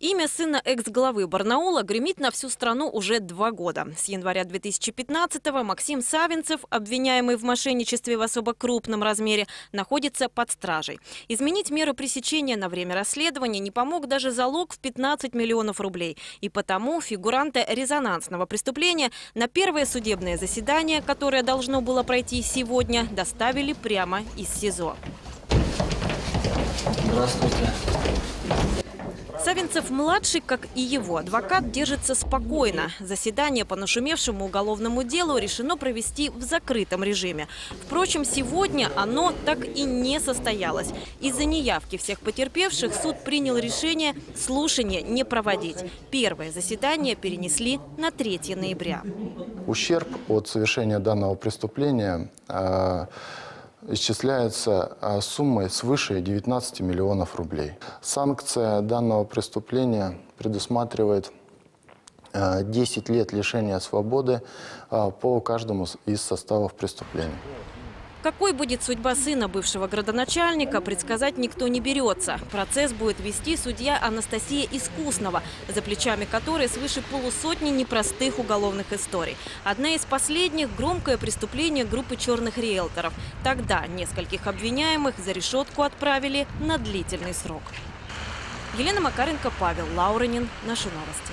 Имя сына экс-главы Барнаула гремит на всю страну уже два года. С января 2015-го Максим Савинцев, обвиняемый в мошенничестве в особо крупном размере, находится под стражей. Изменить меры пресечения на время расследования не помог даже залог в 15 миллионов рублей. И потому фигуранты резонансного преступления на первое судебное заседание, которое должно было пройти сегодня, доставили прямо из СИЗО. Здравствуйте. Савинцев-младший, как и его адвокат, держится спокойно. Заседание по нашумевшему уголовному делу решено провести в закрытом режиме. Впрочем, сегодня оно так и не состоялось. Из-за неявки всех потерпевших суд принял решение слушание не проводить. Первое заседание перенесли на 3 ноября. Ущерб от совершения данного преступления э, исчисляется э, суммой свыше 19 миллионов рублей. Санкция данного преступления предусматривает э, 10 лет лишения свободы э, по каждому из составов преступления. Какой будет судьба сына бывшего градоначальника, предсказать никто не берется. Процесс будет вести судья Анастасия Искуснова, за плечами которой свыше полусотни непростых уголовных историй. Одна из последних – громкое преступление группы черных риэлторов. Тогда нескольких обвиняемых за решетку отправили на длительный срок. Елена Макаренко, Павел Лауренин. Наши новости.